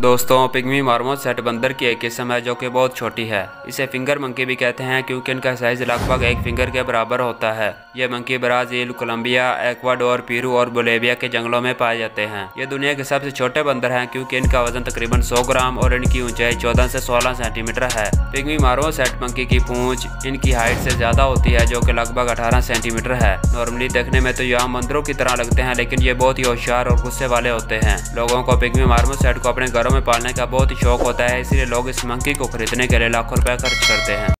दोस्तों, pygmy मार्मो set बंदर की एक किस्म है जो कि बहुत छोटी है। इसे फिंगर मंकी भी कहते हैं क्योंकि इनका साइज़ लगभग एक फिंगर के बराबर होता है। ये monkey Brazil, Colombia, Ecuador, Peru और बोलेविया के जंगलों में पाए जाते हैं। ये दुनिया के सबसे छोटे बंदर हैं क्योंकि इनका वज़न तकरीबन 100 ग्राम और इनकी ऊंचाई 14 से 16 सेंटीमीटर है। पिग्मी मार्मो सेट मंकी की पूंछ इनकी हाइट से ज़्यादा होती है जो कि लगभग अठारह सेंटीमीटर है। नॉर्मली देखने में तो ये आम बंदरों की तरह लगते हैं, लेकिन ये बहुत ही होशियार और गुस्से वाले होते हैं। लोगों को पिग्मी मार्मो सेट को अपने घरों में पालने का बहुत ही शौक होता है, इसलिए लोग इस मंकी को खरीदने के लिए लाखों रुपए खर्च करते हैं।